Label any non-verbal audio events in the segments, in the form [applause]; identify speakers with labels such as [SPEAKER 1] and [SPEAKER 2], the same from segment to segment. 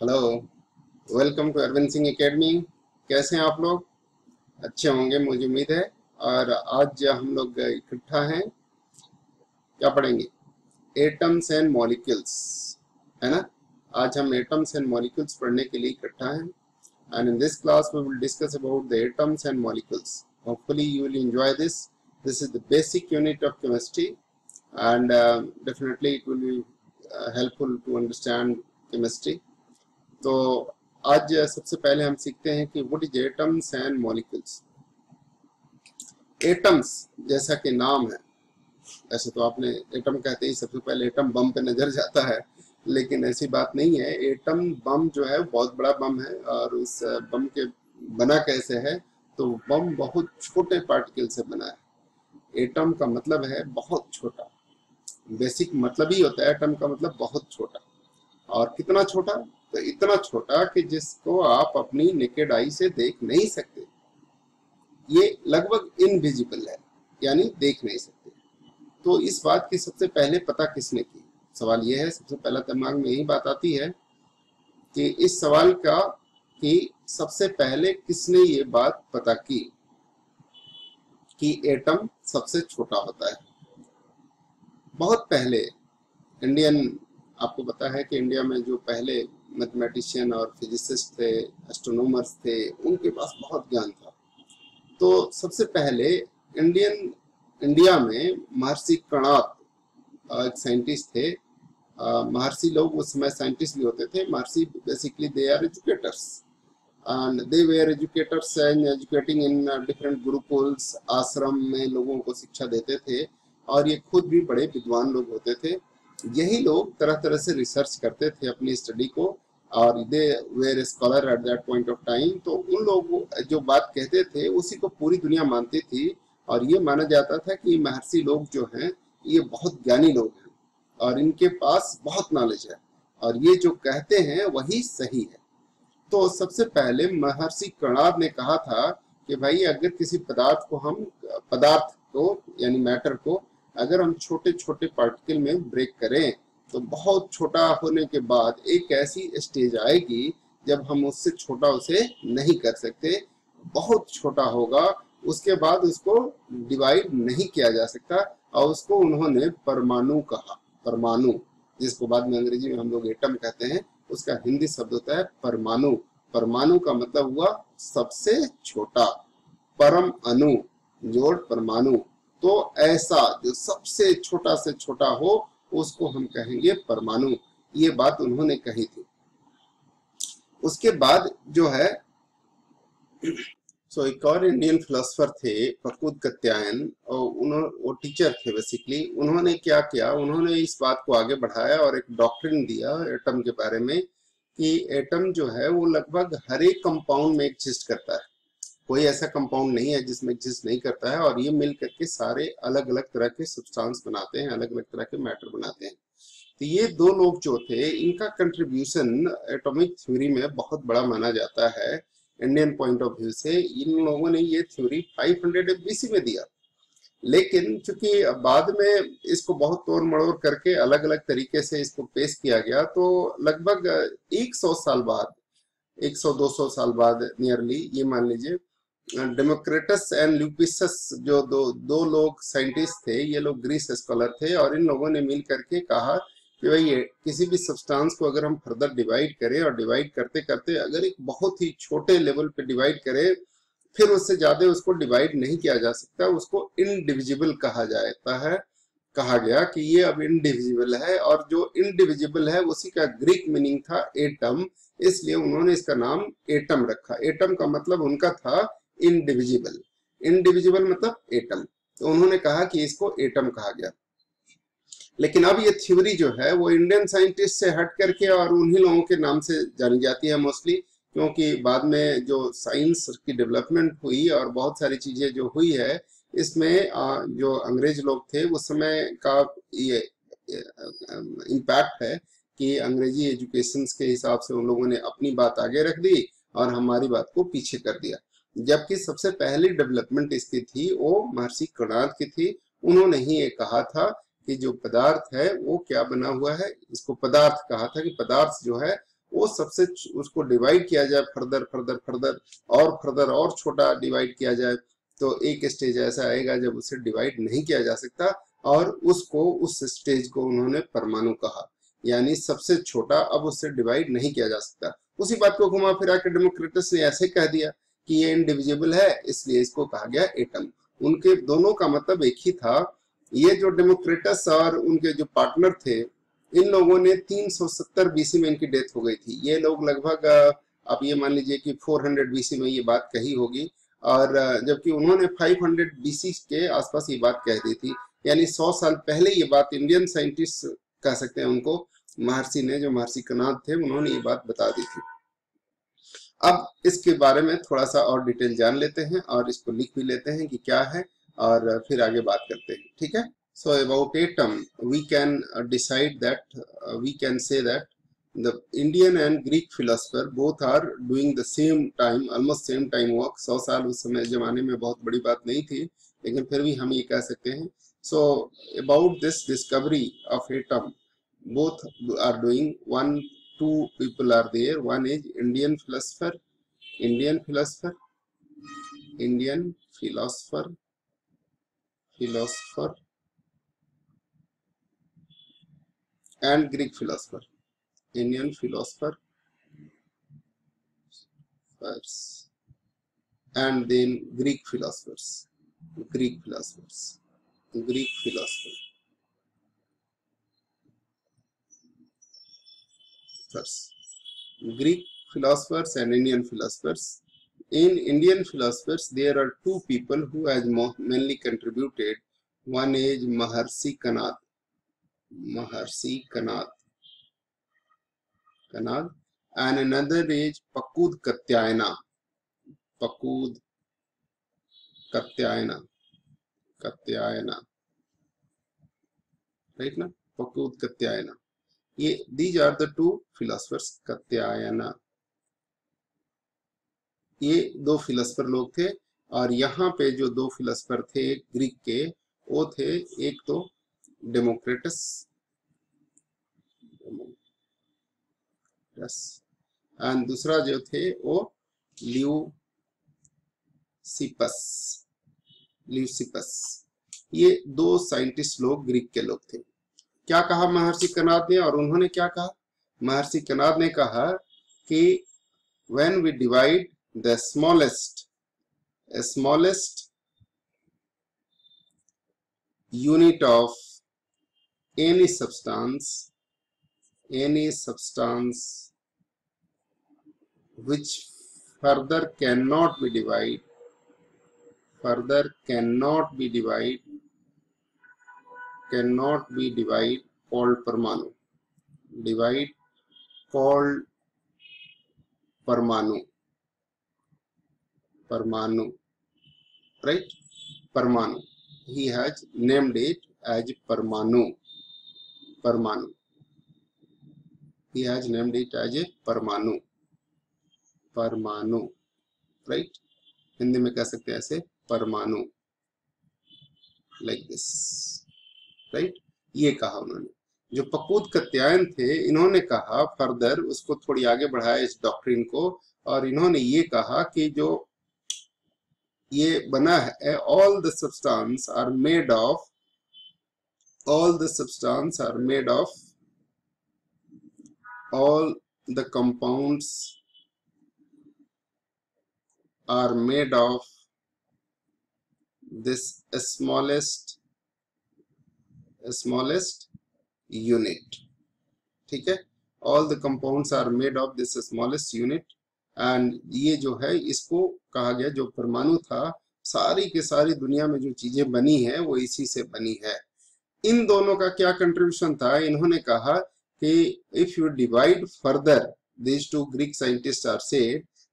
[SPEAKER 1] Hello welcome to Arvind Singh Academy कैसे हैं आप लोग? अच्छे होंगे, मुझे उम्मीद है। और आज हम लोग इकट्ठा हैं। क्या पढ़ेंगे? एटम्स एंड मॉलिक्यूल्स है ना? आज हम एटम्स एंड मॉलिक्यूल्स पढ़ने के लिए इकट्ठा हैं। And in this class we will discuss about the atoms and molecules hopefully you will enjoy this this is the basic unit of chemistry and definitely it will be helpful to understand chemistry तो आज सबसे पहले हम सीखते हैं कि what is atoms and molecules atoms जैसा कि नाम है। ऐसे तो आपने एटम कहते ही सबसे पहले एटम बम पे नज़र जाता है, लेकिन ऐसी बात नहीं है। एटम बम जो है, बहुत बड़ा बम है, और उस बम के बना कैसे है तो बम बहुत छोटे पार्टिकल से बना है। एटम का मतलब है बहुत छोटा। बेसिक मतलब ही होता है एटम का मतलब बहुत छोटा। और कितना छोटा? तो इतना छोटा कि जिसको आप अपनी नेकेड आई से देख नहीं सकते। ये लगभग इनविजिबल है, यानी देख नहीं सकते। तो इस बात की सबसे पहले पता किसने की? सवाल यह है, सबसे पहला दिमाग में यही बात आती है कि इस सवाल का कि सबसे पहले किसने ये बात पता की? कि एटम सबसे छोटा होता है। बहुत पहले, इंडियन, आपको पता है कि इंडिया में जो पहले मैथमेटिशियन और फिजिसिस्ट थे एस्ट्रोनॉमर्स थे, उनके पास बहुत ज्ञान था। तो सबसे पहले इंडियन इंडिया में महर्षि कणात एक साइंटिस्ट थे। महर्षि लोग उस समय साइंटिस्ट भी होते थे। महर्षि basically they are educators and they were educators and educating in different gurukuls आश्रम में लोगों को शिक्षा देते थे और ये खुद भी बड़े विद्वान लोग होते थे। यही लोग तरह तरह से रिसर्च करते थे अपनी स्टडी को और they were scholar at that point of time तो उन लोग, जो बात कहते थे, उसी को पूरी दुनिया मानती थी और ये माना जाता था कि महर्षि लोग जो हैं, ये बहुत ज्ञानी लोग हैं और इनके पास बहुत नॉलेज है और ये जो कहते हैं, वही सही है। तो सबसे पहले महर्षि कणाद ने कहा था कि भाई अगर किसी पदार्थ को हम, पदार्थ को, यानी मैटर को अगर हम छोटे छोटे पार्टिकल में ब्रेक करें तो बहुत छोटा होने के बाद एक ऐसी स्टेज आएगी जब हम उससे छोटा उसे नहीं कर सकते। बहुत छोटा होगा, उसके बाद उसको डिवाइड नहीं किया जा सकता और उसको उन्होंने परमाणु कहा। परमाणु, जिसको बाद में अंग्रेज़ी में हम लोग एटम कहते हैं, उसका हिंदी शब्द होता है परमाणु। परमाणु का मतलब हुआ सबसे छोटा, परम अणु, जोड़ परमाणु। तो ऐसा जो सबसे छोटा से छोटा हो, उसको हम कहेंगे परमाणु। ये बात उन्होंने कही थी। उसके बाद जो है, [clears throat] सो एक और इंडियन फिलोसफर थे प्रकुद कत्यायन और उन्होंने वो टीचर थे बेसिकली उन्होंने क्या किया, उन्होंने इस बात को आगे बढ़ाया और एक डॉक्ट्रिन दिया एटम के बारे में कि एटम जो है, वो लगभग हर एक कंपाउंड में एग्जिस्ट करता है। कोई ऐसा कंपाउंड नहीं है जिसमें एग्जिस्ट नहीं करता है और ये मिल करके सारे अलग अलग तरह के सब्सटेंस बनाते हैं अलग अलग तरह के मैटर बनाते हैं। तो ये दो लोग जो थे, इनका कंट्रीब्यूशन एटॉमिक थ्योरी में बहुत बड़ा माना जाता है इंडियन पॉइंट ऑफ़ व्यू से। इन लोगों ने ये थ्योरी 500 हंड्रेड में दिया। लेकिन चूँकि बाद में इसको बहुत तोड़ मड़ोड़ करके अलग अलग तरीके से इसको पेश किया गया तो लगभग 100 साल बाद 100-200 साल बाद नियरली ये मान लीजिए डेमोक्रेटस एंड ल्यूपिसस जो दो दो लोग साइंटिस्ट थे, ये लोग ग्रीस स्कॉलर थे और इन लोगों ने मिल करके कहा कि भाई ये किसी भी सब्सटेंस को अगर हम फर्दर डिवाइड करें और डिवाइड करते करते अगर एक बहुत ही छोटे लेवल पे डिवाइड करें, फिर उससे ज़्यादा उसको डिवाइड नहीं किया जा सकता, उसको इनडिविजिबल कहा जाता है, कहा गया कि ये अब इनडिविजिबल है और जो इनडिविजिबल है उसी का ग्रीक मीनिंग था एटम इसलिए उन्होंने इसका नाम एटम रखा। एटम का मतलब उनका था इनडिविजिबल इनडिविजिबल मतलब एटम तो उन्होंने कहा कि इसको एटम कहा गया। लेकिन अब ये थ्योरी जो है, वो इंडियन साइंटिस्ट से हट करके और उन्हीं लोगों के नाम से जानी जाती है मोस्टली क्योंकि बाद में जो साइंस की डेवलपमेंट हुई और बहुत सारी चीज़ें जो हुई है, इसमें जो अंग्रेज़ लोग थे, उस समय का ये इम्पैक्ट है कि अंग्रेज़ी एजुकेशन के हिसाब से उन लोगों ने अपनी बात आगे रख दी और हमारी बात को पीछे कर दिया। जबकि सबसे पहली डेवलपमेंट इसकी थी, वो महर्षि कणाद की थी। उन्होंने ही ये कहा था कि जो पदार्थ है, वो क्या बना हुआ है? इसको पदार्थ कहा था कि पदार्थ जो है, वो सबसे उसको डिवाइड किया जाए फर्दर फर्दर फर्दर और फर्दर और छोटा डिवाइड किया जाए। तो एक स्टेज ऐसा आएगा जब उसे डिवाइड नहीं किया जा सकता, और उसको, उस स्टेज को उन्होंने परमाणु कहा। यानी सबसे छोटा अब उससे डिवाइड नहीं किया जा सकता। उसी बात को घुमा फिरा के डेमोक्रेटस ने ऐसे कह दिया। कि ये इंडिविजिबल है, इसलिए इसको कहा गया एटम उनके दोनों का मतलब एक ही था। ये जो डेमोक्रेटस और उनके जो पार्टनर थे, इन लोगों ने 370 बीसी में इनकी डेथ हो गई थी। ये लोग लगभग, आप ये मान लीजिए कि 400 बीसी में ये बात कही होगी। और, जबकि उन्होंने 500 बीसी के आसपास ये बात कह दी थी। यानी 100 साल पहले ये बात इंडियन साइंटिस्ट कह सकते हैं उनको। महर्षि ने, जो महर्षि कनाथ थे, उन्होंने ये बात बता दी थी। अब इसके बारे में थोड़ा सा और डिटेल जान लेते हैं और इसको लिख भी लेते हैं कि क्या है और फिर आगे बात करते हैं, ठीक है? So about atom we can decide that we can say that the Indian and Greek philosopher both are doing the same time, almost same time work. सौ साल उस समय जमाने में बहुत बड़ी बात नहीं थी, लेकिन फिर भी हम ये कह सकते हैं। So, about this discovery of atom, both are doing one two people are there. One is indian philosopher indian philosopher indian philosopher philosopher and greek philosopher. Indian philosopher and then greek philosophers. Greek philosophers. Greek philosophers philosophers greek philosophers and indian philosophers in indian philosophers there are two people who has mainly contributed one is maharshi kanad maharshi kanad kanad and another is pakud katyayana pakud katyayana katyayana right now pakud katyayana ये these are the two philosophers Katyayana ये दो philosopher लोग थे, और यहाँ पे जो दो फिलोसफर थे ग्रीक के, वो थे, एक तो डेमोक्रेटस एंड दूसरा जो थे, वो ल्यूसिपस ल्यूसिपस ये दो साइंटिस्ट लोग ग्रीक के लोग थे। क्या कहा महर्षि कनाद ने और उन्होंने क्या कहा? महर्षि कनाद ने कहा कि when we divide the smallest smallest unit of any substance any substance which further cannot be divide further cannot be divide cannot be divide called परमाणु divide called परमाणु परमाणु right परमाणु he has named it as परमाणु परमाणु he has named it as a परमाणु परमाणु right Hindi में कह सकते हैं ऐसे परमाणु like this राइट ये कहा उन्होंने। जो पकूद कत्यायन थे, इन्होंने कहा फर्दर उसको थोड़ी आगे बढ़ाया इस डॉक्ट्रिन को, और इन्होंने ये कहा कि जो ये बना है all the substance are made of all the substance are made of all the compounds are made of this smallest smallest unit ठीक है? All the compounds are made of this smallest unit and ये जो है, इसको कहा गया, जो परमाणु था, सारी के सारी दुनिया में जो चीज़ें बनी है, वो इसी से बनी है। इन दोनों का क्या कंट्रीब्यूशन था? इन्होंने कहा कि if you divide further this two Greek scientist are say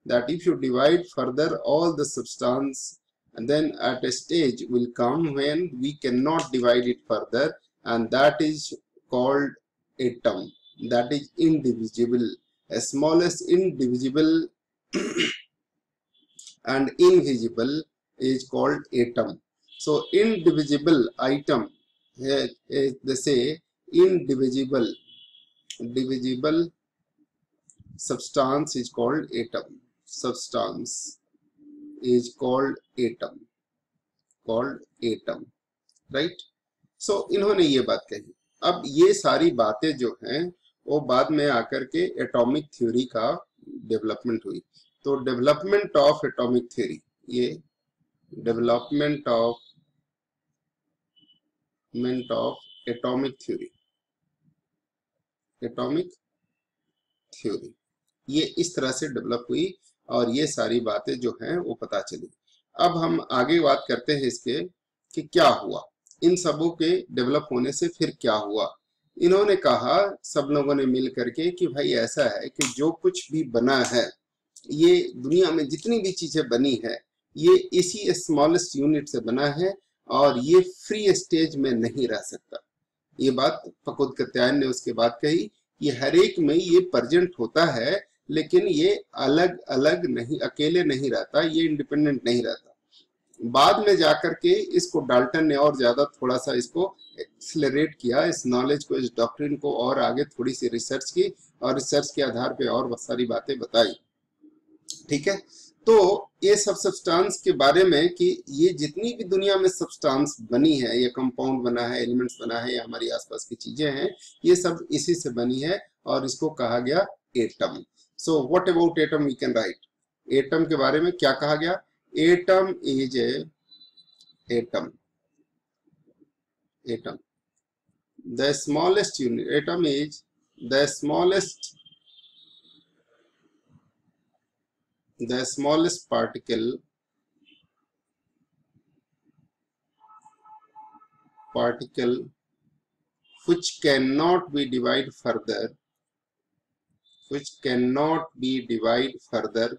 [SPEAKER 1] that if you divide further all the substance and then at a stage will come when we cannot divide it further and that is called atom that is indivisible. A smallest indivisible [clears throat] and invisible is called atom so indivisible item eh, eh, they say indivisible divisible substance is called atom substance is called atom. Called atom, right? So, इन्होंने ये बात कही। अब ये सारी बातें जो हैं, वो बाद में आकर के एटॉमिक थ्योरी का डेवलपमेंट हुई। तो डेवलपमेंट ऑफ़ एटॉमिक थ्योरी ये development of meant of atomic theory atomic theory ये इस तरह से डेवलप हुई। और ये सारी बातें जो हैं वो पता चली। अब हम आगे बात करते हैं इसके कि क्या हुआ। इन सबों के डेवलप होने से फिर क्या हुआ? इन्होंने कहा, सब लोगों ने मिल करके कि भाई ऐसा है कि जो कुछ भी बना है, ये दुनिया में जितनी भी चीज़ें बनी है, ये इसी स्मॉलेस्ट यूनिट से बना है और ये फ्री स्टेज में नहीं रह सकता। ये बात फकुद कत्यायन ने उसके बाद कही ये हर एक में ये प्रजेंट होता है लेकिन ये अलग अलग नहीं, अकेले नहीं रहता, ये इंडिपेंडेंट नहीं रहता। बाद में जाकर के इसको डाल्टन ने और ज़्यादा थोड़ा सा इसको एक्सलरेट किया, इस नॉलेज को, इस डॉक्ट्रिन को और आगे थोड़ी सी रिसर्च की और रिसर्च के आधार पे और बहुत सारी बातें बताई। ठीक है? तो ये सब सब्सटेंस के बारे में कि ये जितनी भी दुनिया में सब्सटेंस बनी है, ये कंपाउंड बना है एलिमेंट्स बना है, या हमारी आसपास की चीज़ें हैं, ये सब इसी से बनी है और इसको कहा गया atom so what about atom we can write atom के बारे में क्या कहा गया? Atom is atom atom the smallest unit atom is the smallest the smallest particle particle which cannot be divided further which cannot be divided further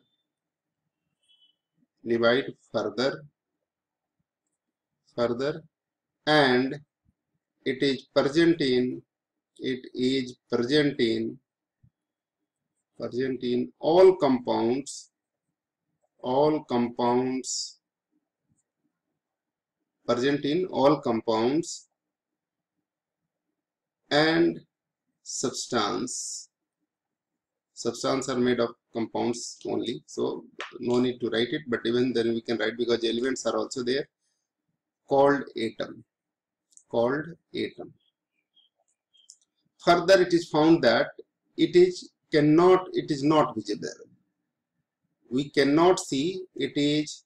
[SPEAKER 1] divide further further and it is present in it is present in present in all compounds all compounds present in all compounds and substance substance are made of compounds only so no need to write it but even then we can write because elements are also there. Called atom. Called atom. Further it is found that it is cannot it is not visible. We cannot see it is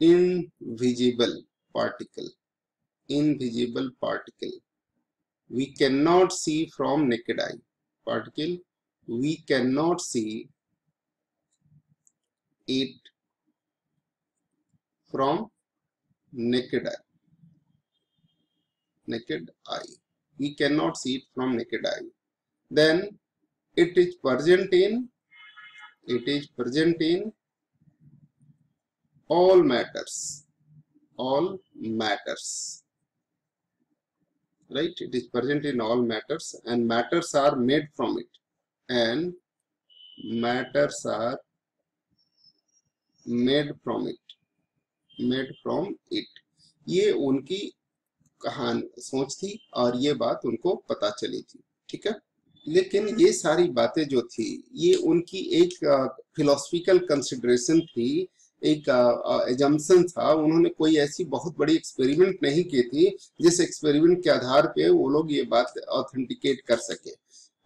[SPEAKER 1] invisible particle. Invisible particle. We cannot see from naked eye particle we cannot see it from naked eye. Naked eye. We cannot see it from naked eye. Then it is present in it is present in all matters. All matters right it is present in all matters and matters are made from it and matters are made from it made from it ये उनकी कहान सोच थी और ये बात उनको पता चली थी ठीक है लेकिन ये सारी बातें जो थी ये उनकी एक फिलोसफिकल कंसिडरेशन थी एक एजम्पन था, उन्होंने कोई ऐसी बहुत बड़ी एक्सपेरिमेंट नहीं की थी, जिस एक्सपेरिमेंट के आधार पे वो लोग ये बात ऑथेंटिकेट कर सके।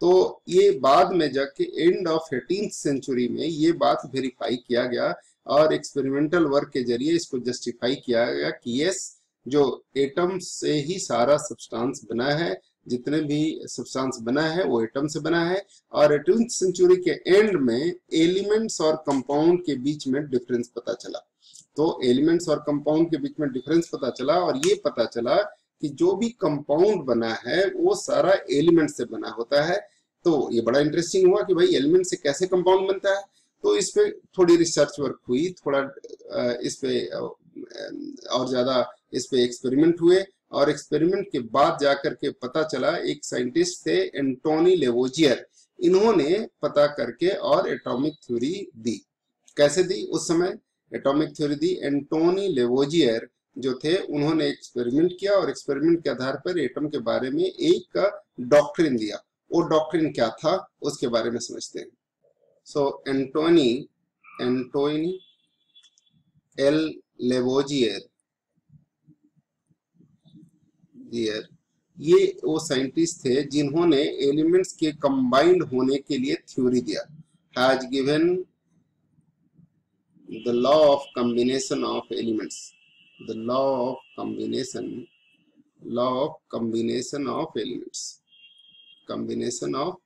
[SPEAKER 1] तो ये बाद में जाके एंड ऑफ़ एटीन सेंचुरी में ये बात वेरीफाई किया गया और एक्सपेरिमेंटल वर्क के ज़रिए इसको जस्टिफाई किया गया कि यस जो एटम से ही सारा सब्सटेंस बना है जितने भी सब्सटेंस बना है, वो एटम से बना है और एटीन सेंचुरी के एंड में एलिमेंट्स और कंपाउंड के बीच में डिफरेंस पता चला। तो एलिमेंट्स और कंपाउंड के बीच में डिफरेंस पता चला और ये पता चला कि जो भी कंपाउंड बना है, वो सारा एलिमेंट से बना होता है। तो ये बड़ा इंटरेस्टिंग हुआ कि भाई एलिमेंट से कैसे कंपाउंड बनता है। तो इस पे थोड़ी रिसर्च वर्क हुई, थोड़ा इस पे और ज़्यादा इस पे एक्सपेरिमेंट हुए। और एक्सपेरिमेंट के बाद जाकर के पता चला, एक साइंटिस्ट थे एंटोनी लेवोजियर इन्होंने पता करके और एटॉमिक थ्योरी दी। कैसे दी? उस समय एटॉमिक थ्योरी दी। एंटोनी लेवोजियर जो थे, उन्होंने एक्सपेरिमेंट किया और एक्सपेरिमेंट के आधार पर एटम के बारे में एक डॉक्ट्रिन दिया। वो डॉक्ट्रिन क्या था? उसके बारे में समझते हैं। So Antoine Antoine L Lavoisier ये वो साइंटिस्ट थे जिन्होंने एलिमेंट्स के कंबाइंड होने के लिए थ्योरी दिया। Has given the law of combination of elements the law of combination law of combination of elements combination of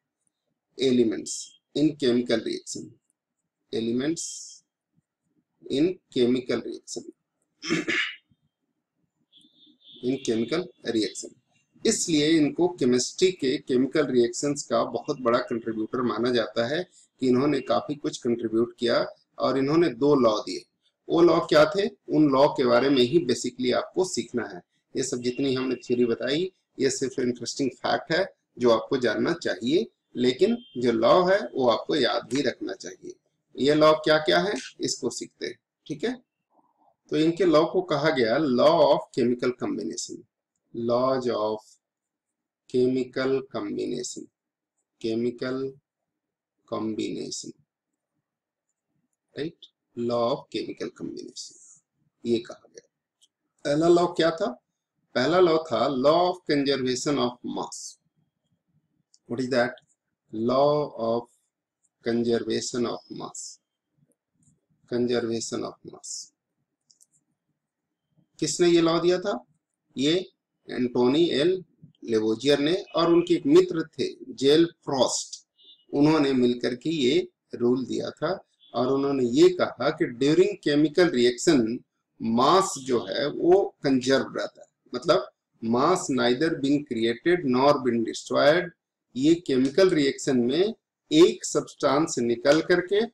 [SPEAKER 1] elements in chemical reaction elements in chemical reaction in chemical reaction. इसलिए इनको chemistry के chemical reactions का बहुत बड़ा contributor माना जाता है कि इन्होंने काफ़ी कुछ कंट्रीब्यूट किया और इन्होंने दो लॉ दिए। वो लॉ क्या थे? उन लॉ के बारे में ही बेसिकली आपको सीखना है। ये सब जितनी हमने थ्योरी बताई, ये सिर्फ़ इंटरेस्टिंग फैक्ट है जो आपको जानना चाहिए, लेकिन जो लॉ है वो आपको याद भी रखना चाहिए। ये लॉ क्या क्या है? इसको सीखते हैं। ठीक है? तो इनके लॉ को कहा गया law of chemical combination. Laws of chemical combination. Chemical combination. Right? Law of chemical combination. ये कहा गया। पहला लॉ क्या था? पहला लॉ था law of conservation of mass. What is that law of conservation of mass. Conservation of mass किसने ये लॉ दिया था? ये एंटोनी एल लेवोजियर ने और उनके एक मित्र थे, जेल फ्रॉस्ट। उन्होंने मिलकर के ये रूल दिया था और उन्होंने ये कहा कि ड्यूरिंग केमिकल रिएक्शन मास जो है वो कंजर्व रहता है। मतलब mass neither being created nor being destroyed ये केमिकल रिएक्शन में एक सब्सटेंस निकल करके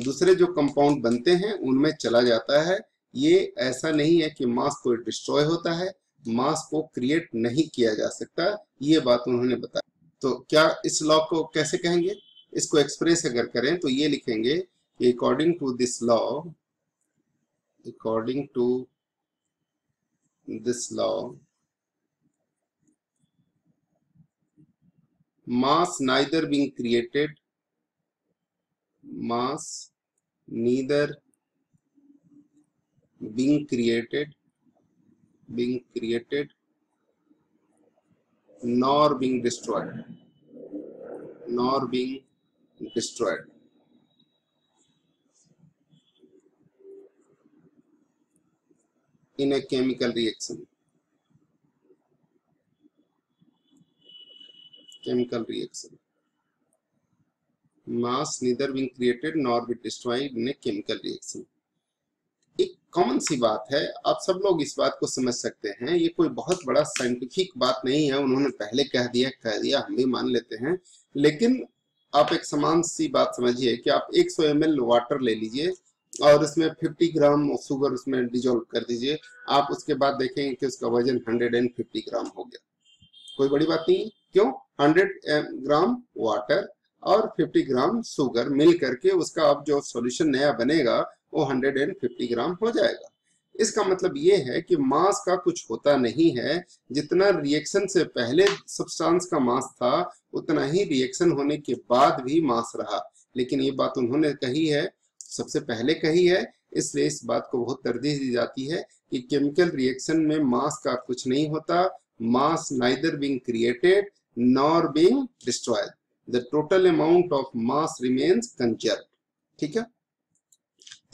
[SPEAKER 1] दूसरे जो कंपाउंड बनते हैं, उनमें चला जाता है। ये ऐसा नहीं है कि मास को डिस्ट्रॉय होता है मास को क्रिएट नहीं किया जा सकता, ये बात उन्होंने बताया तो क्या इस लॉ को कैसे कहेंगे? इसको एक्सप्रेस अगर करें तो ये लिखेंगे according to this law according to this law mass neither being created, mass neither being created being created nor being destroyed nor being destroyed. In a chemical reaction. Chemical reaction. Mass neither being created nor be destroyed in a chemical reaction common सी बात है, आप सब लोग इस बात को समझ सकते हैं, ये कोई बहुत बड़ा साइंटिफिक बात नहीं है, उन्होंने पहले कह दिया कह दिया, हम भी मान लेते हैं। लेकिन आप एक समान सी बात समझिए कि आप 100 एम वाटर ले लीजिए और उसमें 50 ग्राम शुगर उसमें डिजोल्व कर दीजिए, आप उसके बाद देखेंगे कि उसका वज़न 150 ग्राम हो गया। कोई बड़ी बात नहीं क्यों? 100 ग्राम वाटर और 50 ग्राम शुगर मिल करके उसका अब जो सॉल्यूशन नया बनेगा वो 150 ग्राम हो जाएगा। इसका मतलब ये है कि मास का कुछ होता नहीं है। जितना रिएक्शन से पहले सब्सटेंस का मास था, उतना ही रिएक्शन होने के बाद भी मास रहा। लेकिन ये बात उन्होंने कही है, सबसे पहले कही है, इसलिए इस बात को बहुत तरजीह दी जाती है कि केमिकल रिएक्शन में मास का कुछ नहीं होता। Mass neither being created nor being destroyed. The total amount of mass remains conserved. ठीक है?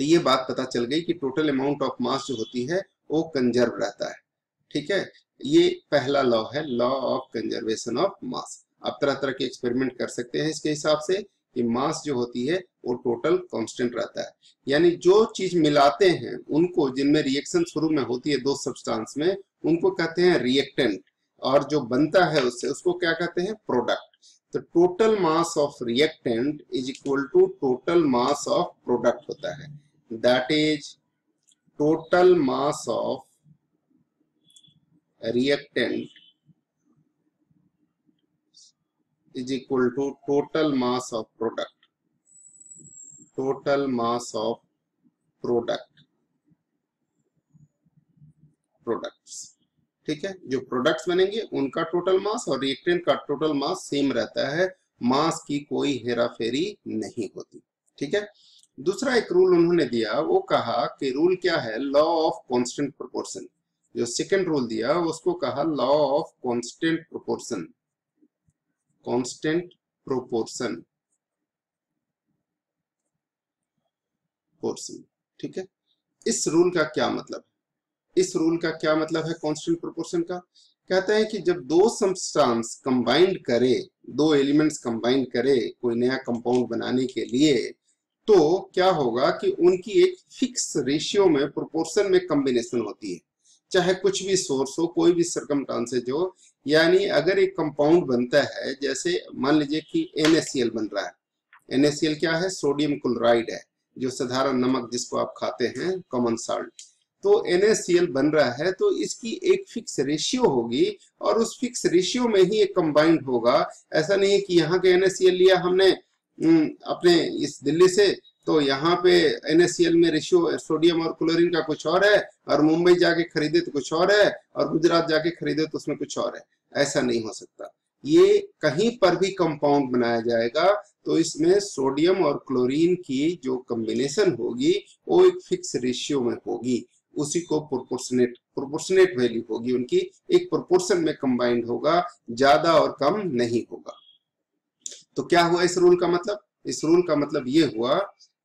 [SPEAKER 1] तो ये बात पता चल गई कि टोटल अमाउंट ऑफ़ मास जो होती है, वो कंजर्व रहता है। ठीक है? ये पहला लॉ है law of conservation of mass आप तरह तरह के एक्सपेरिमेंट कर सकते हैं इसके हिसाब से कि मास जो होती है, वो टोटल कांस्टेंट रहता है। यानी जो चीज़ मिलाते हैं, उनको, जिनमें रिएक्शन शुरू में होती है दो सब्सटेंस में, उनको कहते हैं रिएक्टेंट और जो बनता है उससे, उसको क्या कहते हैं? प्रोडक्ट तो total mass of reactant is equal to total mass of product होता है। That is total mass of reactant is equal to total mass of product total mass of product products ठीक है? जो प्रोडक्ट्स बनेंगे, उनका total mass और reactant का total mass same रहता है। मास की कोई हेरा फेरी नहीं होती। ठीक है? दूसरा एक रूल उन्होंने दिया, वो कहा कि रूल क्या है? लॉ ऑफ़ कांस्टेंट प्रोपोर्शन जो सेकंड रूल दिया, उसको कहा law of constant proportion constant proportion portion ठीक है? इस रूल का क्या मतलब इस रूल का क्या मतलब है कांस्टेंट प्रोपोर्शन का? कहते हैं कि जब दो सब्सटेंस कंबाइंड करे, दो एलिमेंट्स कंबाइंड करे, कोई नया कंपाउंड बनाने के लिए तो क्या होगा कि उनकी एक फिक्स रेशियो में प्रोपोर्शन में कॉम्बिनेशन होती है। चाहे कुछ भी सोर्स हो, कोई भी सरकमटांसेज हो, यानी अगर एक कंपाउंड बनता है, जैसे मान लीजिए कि NaCl बन रहा है। NaCl क्या है? सोडियम क्लोराइड है, जो साधारण नमक जिसको आप खाते हैं कॉमन साल्ट तो NaCl बन रहा है तो इसकी एक फिक्स रेशियो होगी, और उस फिक्स रेशियो में ही एक कंबाइंड होगा। ऐसा नहीं है कि यहाँ के NaCl लिया हमने अपने इस दिल्ली से तो यहाँ पे NaCl में रेशियो सोडियम और क्लोरीन का कुछ और है, और मुंबई जाके खरीदे तो कुछ और है, और गुजरात जाके खरीदे तो उसमें कुछ और है। ऐसा नहीं हो सकता। ये कहीं पर भी कंपाउंड बनाया जाएगा तो इसमें सोडियम और क्लोरीन की जो कम्बिनेशन होगी, वो एक फिक्स रेशियो में होगी। उसी को प्रोपोर्शनेट प्रोपोर्शनेट वैल्यू होगी उनकी। एक प्रोपोर्शन में कंबाइंड होगा, ज़्यादा और कम नहीं होगा। तो क्या हुआ इस रूल का मतलब? इस रूल का मतलब ये हुआ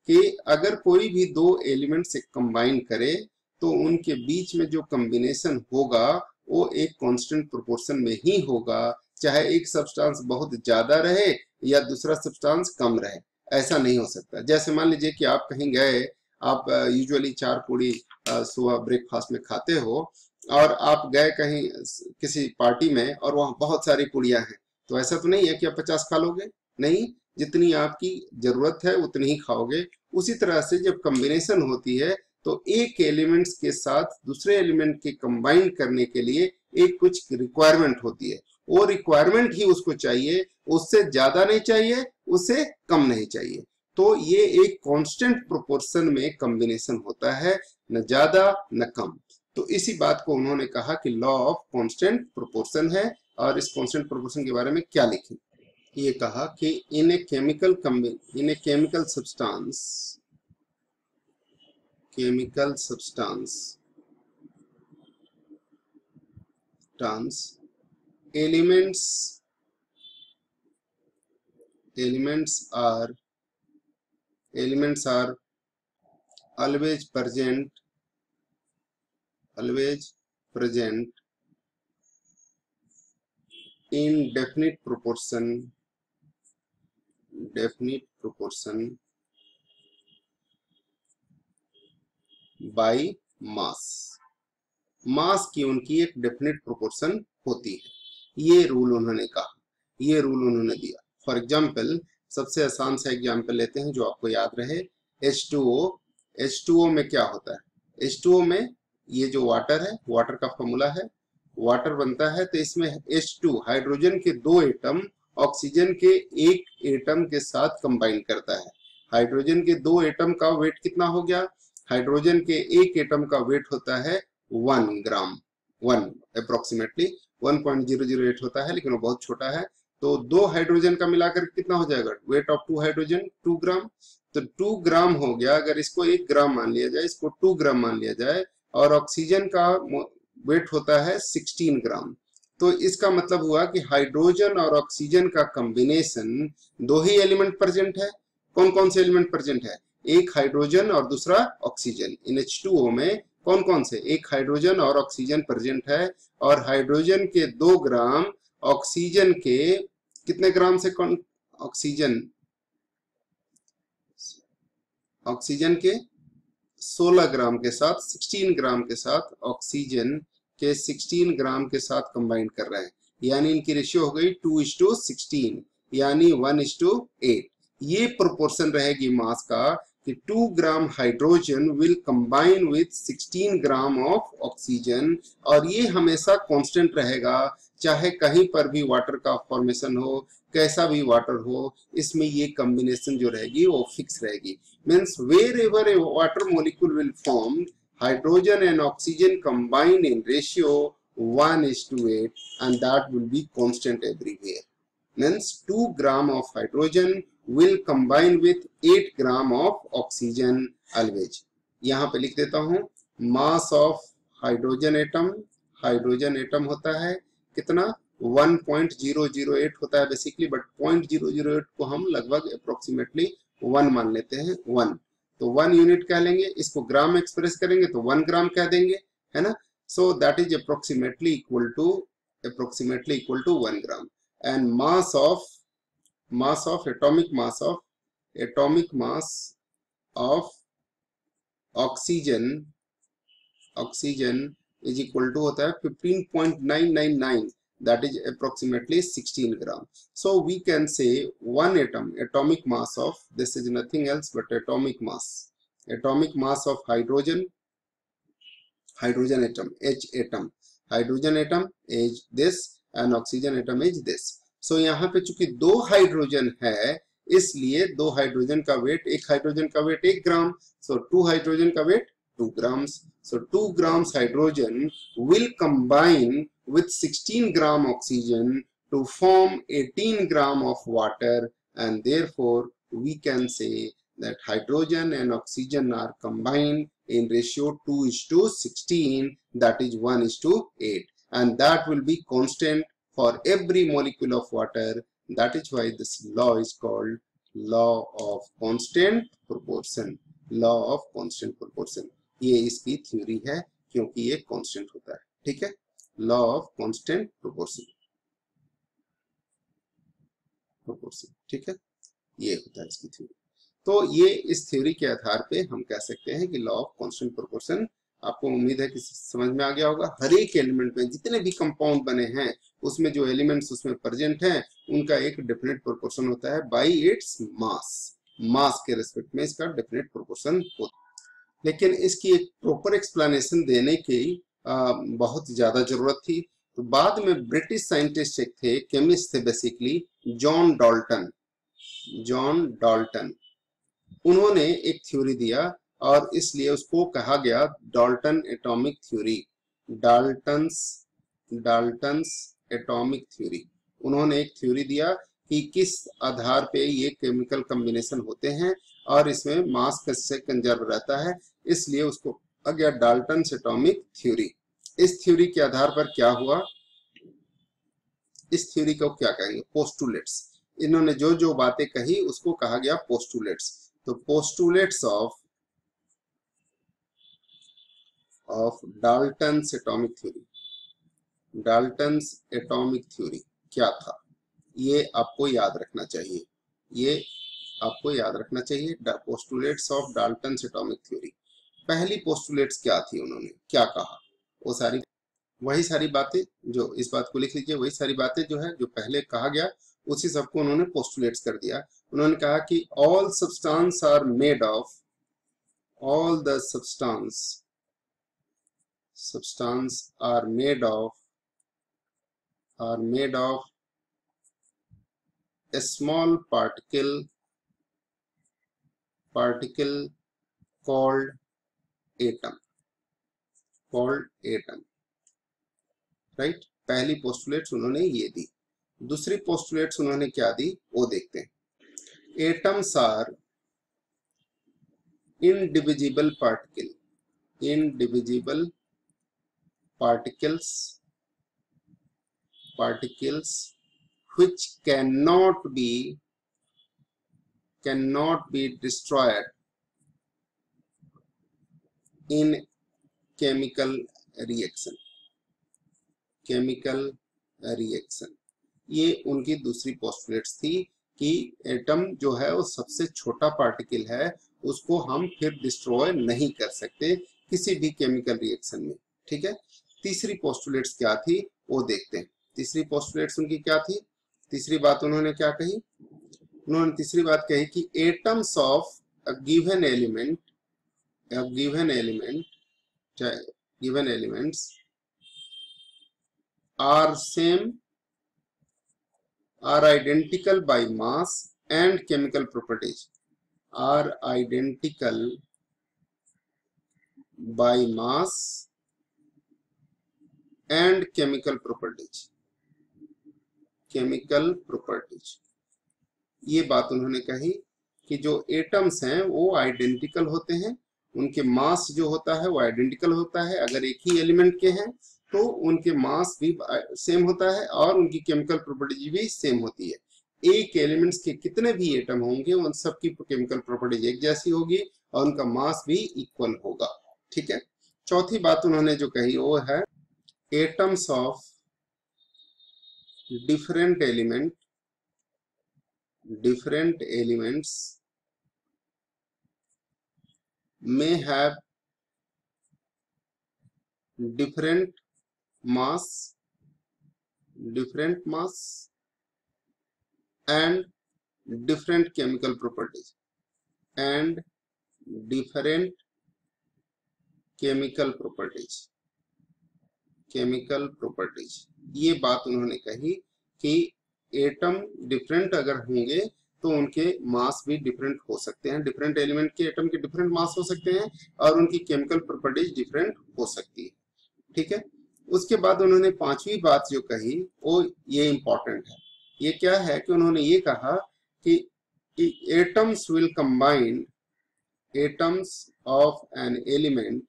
[SPEAKER 1] कि अगर कोई भी दो एलिमेंट से कंबाइन करे तो उनके बीच में जो कॉम्बिनेशन होगा, वो एक कांस्टेंट प्रोपोर्शन में ही होगा। चाहे एक सब्सटेंस बहुत ज़्यादा रहे या दूसरा सब्सटेंस कम रहे, ऐसा नहीं हो सकता। जैसे मान लीजिए कि आप कहीं गए, आप यूजुअली चार पूड़ी सुबह ब्रेकफास्ट में खाते हो, और आप गए कहीं किसी पार्टी में, और वहाँ बहुत सारी पूड़ियाँ हैं। तो ऐसा तो नहीं है कि आप पचास खा लोगे नहीं, जितनी आपकी ज़रूरत है, उतनी ही खाओगे। उसी तरह से जब कम्बिनेशन होती है तो एक एलिमेंट्स के साथ दूसरे एलिमेंट के कंबाइन करने के लिए एक कुछ रिक्वायरमेंट होती है। वो रिक्वायरमेंट ही उसको चाहिए, उससे ज़्यादा नहीं चाहिए उससे कम नहीं चाहिए। तो ये एक कांस्टेंट प्रोपोर्शन में कॉम्बिनेशन होता है, न ज़्यादा, न कम। तो इसी बात को उन्होंने कहा कि लॉ ऑफ़ कांस्टेंट प्रोपोर्शन है। और इस कांस्टेंट प्रोपोर्शन के बारे में क्या लिखें? ये कहा कि in a chemical in a chemical substance chemical substance terms elements elements are elements are always present always present in definite proportion definite proportion by mass. Mass की उनकी एक डेफिनेट प्रोपोर्शन होती है। ये रूल उन्होंने कहा। ये रूल उन्होंने दिया। फॉर एग्ज़ाम्पल सबसे आसान सा एग्ज़ाम्पल लेते हैं जो आपको याद रहे। H2O H2O में क्या होता है? H2O में ये जो वाटर है वाटर का फॉर्मूला है वाटर बनता है तो इसमें H2 हाइड्रोजन के दो एटम ऑक्सीजन के एक एटम के साथ कंबाइन करता है। हाइड्रोजन के दो एटम का वेट कितना हो गया? हाइड्रोजन के एक एटम का वेट होता है वन ग्राम वन अप्रोक्सीमेटली 1.008 होता है, लेकिन वो बहुत छोटा है। तो दो हाइड्रोजन का मिलाकर कितना हो जाएगा? Weight of two hydrogen two gram तो टू ग्राम हो गया, अगर इसको एक ग्राम मान लिया जाए, इसको टू ग्राम मान लिया जाए, और ऑक्सीजन का वेट होता है सिक्सटीन ग्राम। तो इसका मतलब हुआ कि हाइड्रोजन और ऑक्सीजन का कॉम्बिनेशन दो ही एलिमेंट प्रेजेंट है। कौन कौन से एलिमेंट प्रेजेंट है? एक हाइड्रोजन और दूसरा ऑक्सीजन इन एच में कौन कौन से? एक हाइड्रोजन और ऑक्सीजन प्रेजेंट है और हाइड्रोजन के दो ग्राम ऑक्सीजन के कितने ग्राम से कौन? ऑक्सीजन ऑक्सीजन के 16 ग्राम के साथ 16 ग्राम के साथ ऑक्सीजन के 16 ग्राम के साथ कंबाइन कर रहे हैं। यानी इनकी रेशियो हो गई टू इज़ टू सिक्सटीन यानी वन इज़ टू एट ये प्रोपोर्शन रहेगी मास का कि two gram hydrogen will combine with 16 gram of oxygen और ये हमेशा कांस्टेंट रहेगा, चाहे कहीं पर भी वाटर का फॉर्मेशन हो, कैसा भी वाटर हो, इसमें ये कॉम्बिनेशन जो रहेगी वो फिक्स रहेगी। Means wherever a water molecule will form hydrogen and oxygen combine in ratio 1 is to 8 and that will be constant everywhere. Means 2 gram of hydrogen will combine with 8 gram of oxygen always. यहाँ पे लिख देता हूँ mass of hydrogen atom hydrogen atom होता है कितना 1.008 होता है बेसिकली बट 0.008 को हम लगभग अप्रोक्सीमेटली 1 मान लेते हैं 1 तो वन यूनिट कह लेंगे, इसको ग्राम एक्सप्रेस करेंगे तो वन ग्राम कह देंगे, है ना? So that is approximately equal to approximately equal to one gram and mass of mass of atomic mass of atomic mass of oxygen oxygen is equal to होता है fifteen point nine nine nine that is approximately 16 gram so we can say one atom atomic mass of this is nothing else but atomic mass atomic mass of hydrogen hydrogen atom H atom hydrogen atom is this and oxygen atom is this so यहाँ पे चूँकि दो hydrogen है इसलिए दो hydrogen का wait एक hydrogen का वेट एक ग्राम सो टू हाइड्रोजन का weight 2 grams. So 2 grams hydrogen will combine with 16 gram oxygen to form 18 gram of water. And therefore we can say that hydrogen and oxygen are combined in ratio 2 is to 16 that is 1 is to 8 and that will be constant for every molecule of water. That is why this law is called law of constant proportion. Law of constant proportion. ये इसकी theory है, क्योंकि ये constant होता है, ठीक है? Law of constant proportion proportion ठीक है? ये होता है इसकी थ्योरी तो ये इस थ्योरी के आधार पे हम कह सकते हैं कि लॉ ऑफ़ कांस्टेंट प्रोपोर्शन आपको उम्मीद है कि समझ में आ गया होगा, हर एक एलिमेंट में जितने भी कंपाउंड बने हैं, उसमें जो एलिमेंट्स उसमें प्रेजेंट हैं, उनका एक डेफिनेट प्रोपोर्शन होता है बाई इट्स मास मास के रेस्पेक्ट में इसका डेफिनेट प्रोपोर्शन होता है। लेकिन इसकी एक प्रॉपर एक्सप्लेनेशन देने की आ, बहुत ज़्यादा ज़रूरत थी। तो बाद में ब्रिटिश साइंटिस्ट एक थे केमिस्ट थे basically John Dalton John Dalton उन्होंने एक थ्योरी दिया और इसलिए उसको कहा गया Dalton atomic theory Dalton's Dalton's atomic theory उन्होंने एक थ्योरी दिया कि किस आधार पे ये केमिकल कॉम्बिनेशन होते हैं और इसमें मास कैसे कंजर्व रहता है, इसलिए उसको कहा गया डाल्टन एटॉमिक थ्योरी इस थ्योरी के आधार पर क्या हुआ? इस थ्योरी को क्या कहेंगे? पोस्टुलेट्स इन्होंने जो जो बातें कही, उसको कहा गया पोस्टुलेट्स तो postulates of of Dalton atomic theory. Dalton's atomic theory क्या था? ये आपको याद रखना चाहिए। ये आपको याद रखना चाहिए postulates of Dalton atomic theory पहली पोस्टुलेट्स क्या थी उन्होंने? क्या कहा? वो सारी, वही सारी बातें जो इस बात को लिख लीजिए, वही सारी बातें जो है, जो पहले कहा गया, उसी सबको उन्होंने पोस्टुलेट्स कर दिया। उन्होंने कहा कि all substance are made of all the substance substance are made of are made of a small particle particle called atom called atom, right? पहली पोस्टुलेट्स उन्होंने ये दी। दूसरी पोस्टुलेट्स उन्होंने क्या दी? वो देखते हैं। Atoms are indivisible particle indivisible particles particles which cannot be cannot be destroyed in chemical reaction. Chemical reaction. ये उनकी दूसरी पोस्टुलेट्स थी कि एटम जो है वो सबसे छोटा पार्टिकल है, उसको हम फिर डिस्ट्रॉय नहीं कर सकते किसी भी केमिकल रिएक्शन में, ठीक है? तीसरी पोस्टुलेट्स क्या थी? वो देखते हैं। तीसरी पोस्टुलेट्स उनकी क्या थी? तीसरी बात उन्होंने क्या कही? उन्होंने तीसरी बात कही कि atoms of a given element a given element given elements are same are identical by mass and chemical properties. Are identical by mass and chemical properties chemical properties ये बात उन्होंने कही कि जो एटम्स हैं, वो आइडेंटिकल होते हैं। उनके मास जो होता है, वो आइडेंटिकल होता है। अगर एक ही एलिमेंट के हैं तो उनके मास भी सेम होता है और उनकी केमिकल प्रॉपर्टीज़ भी सेम होती है। एक एलिमेंट्स के कितने भी एटम होंगे, उन सबकी केमिकल प्रॉपर्टीज़ एक जैसी होगी और उनका मास भी इक्वल होगा। ठीक है? चौथी बात उन्होंने जो कही, वो है atoms of different element different elements may have different mass different mass and different chemical properties and different chemical properties chemical properties. ये बात उन्होंने कही कि एटम डिफरेंट अगर होंगे तो उनके मास भी डिफरेंट हो सकते हैं। डिफरेंट एलिमेंट के एटम के डिफरेंट मास हो सकते हैं और उनकी केमिकल प्रॉपर्टीज़ डिफरेंट हो सकती है। ठीक है? उसके बाद उन्होंने पांचवी बात जो कही, वो ये इंपॉर्टेंट है। ये क्या है कि उन्होंने ये कहा कि atoms will combine atoms of an element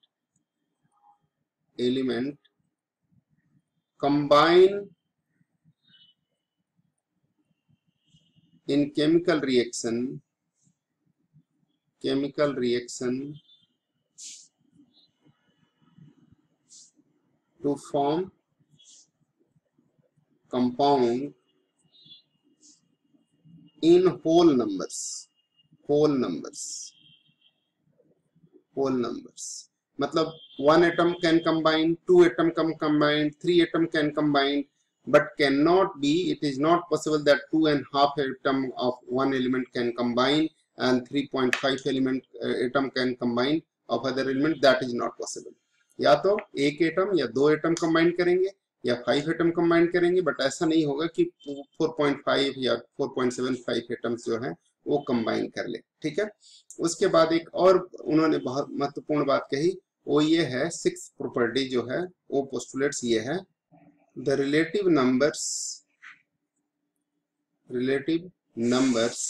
[SPEAKER 1] element combine in chemical reaction chemical reaction to form compound in whole numbers whole numbers whole numbers मतलब one atom can combine two atom can combine three atom can combine but cannot be it is not possible that two and half atom of one element can combine and 3.5 element uh, atom can combine of other element that is not possible या तो एक atom या दो atom combine करेंगे या five atom combine करेंगे but ऐसा नहीं होगा कि 4.5 या 4.75 एटम्स जो है वो कंबाइन कर ले ठीक है उसके बाद एक और उन्होंने बहुत महत्वपूर्ण बात कही वो ये है सिक्स प्रॉपर्टी जो है, वो पोस्टुलेट ये है। The relative numbers relative numbers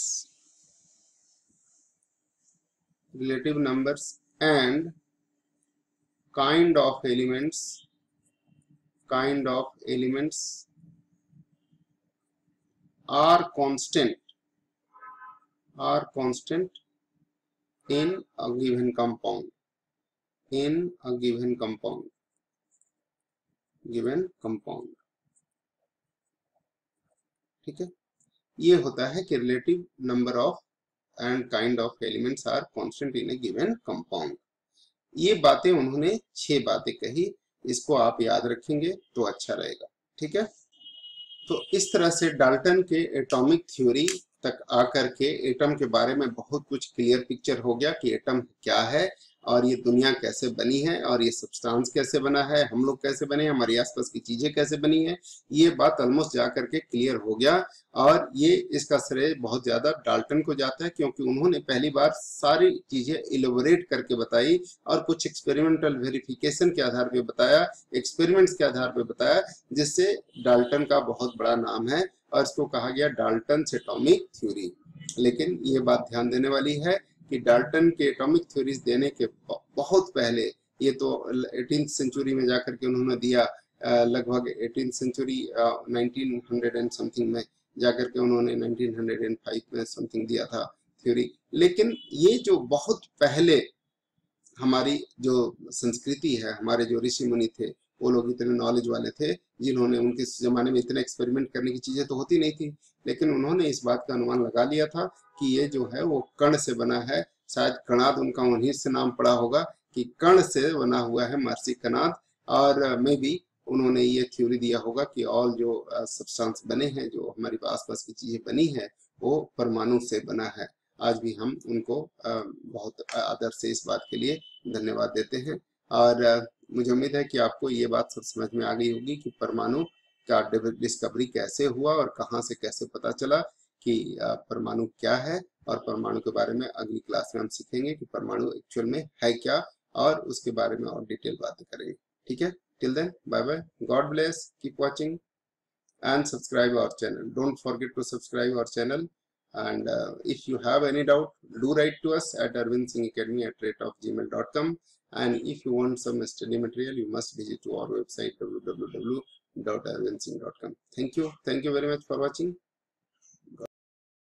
[SPEAKER 1] relative numbers and kind of elements kind of elements are constant are constant in a given compound in a given compound given compound ठीक है? ये होता है कि relative number of and kind of elements are constant in a given compound ये बातें उन्होंने छह बातें कही, इसको आप याद रखेंगे तो अच्छा रहेगा। ठीक है? तो इस तरह से डाल्टन के एटॉमिक थ्योरी तक आकर के एटम के बारे में बहुत कुछ क्लियर पिक्चर हो गया कि एटम क्या है और ये दुनिया कैसे बनी है और ये सब्सटेंस कैसे बना है, हम लोग कैसे बने हमारी आसपास की चीज़ें कैसे बनी है, ये बात ऑलमोस्ट जा करके क्लियर हो गया। और ये इसका श्रेय बहुत ज़्यादा डाल्टन को जाता है क्योंकि उन्होंने पहली बार सारी चीज़ें इलेबोरेट करके बताई और कुछ एक्सपेरिमेंटल वेरिफिकेशन के आधार पर बताया एक्सपेरिमेंट्स के आधार पर बताया, जिससे डाल्टन का बहुत बड़ा नाम है और इसको कहा गया डाल्टन एटॉमिक थ्योरी लेकिन ये बात ध्यान देने वाली है कि डाल्टन के एटॉमिक थ्योरीज देने के बहुत पहले, ये तो एटीन सेंचुरी में जाकर के उन्होंने दिया लगभग eighteen century nineteen hundred and something में जाकर के उन्होंने 1905 में समथिंग दिया था थ्योरी लेकिन ये जो बहुत पहले हमारी जो संस्कृति है, हमारे जो ऋषि मुनि थे वो लोग इतने नॉलेज वाले थे, जिन्होंने उनके जमाने में इतने एक्सपेरिमेंट करने की चीज़ें तो होती नहीं थी। लेकिन उन्होंने इस बात का अनुमान लगा लिया था कि ये जो है वो कर्ण से बना है। शायद कणाद उनका उन्हीं से नाम पड़ा होगा कि कर्ण से बना हुआ है महर्षि कनाद और मे भी उन्होंने ये थ्योरी दिया होगा कि ऑल जो सब्सटेंस बने हैं, जो हमारी आसपास की चीज़ें बनी है, वो परमाणु से बना है। आज भी हम उनको बहुत आदर से इस बात के लिए धन्यवाद देते हैं। और मुझे उम्मीद है कि आपको ये बात सब समझ में आ गई होगी कि परमाणु का डिस्कवरी कैसे हुआ और कहाँ से कैसे पता चला कि परमाणु क्या है और परमाणु के बारे में अगली क्लास में हम सीखेंगे कि परमाणु एक्चुअल में है क्या और उसके बारे में और डिटेल बातें करेंगे। ठीक है? Till then bye bye God bless keep watching and subscribe our channel don't forget to subscribe our channel and uh, if you have any doubt do write to us at arvind singh academy at rate of gmail.com and if you want some study material you must visit to our website www.arvindsingh.com thank you. Thank you very much for watching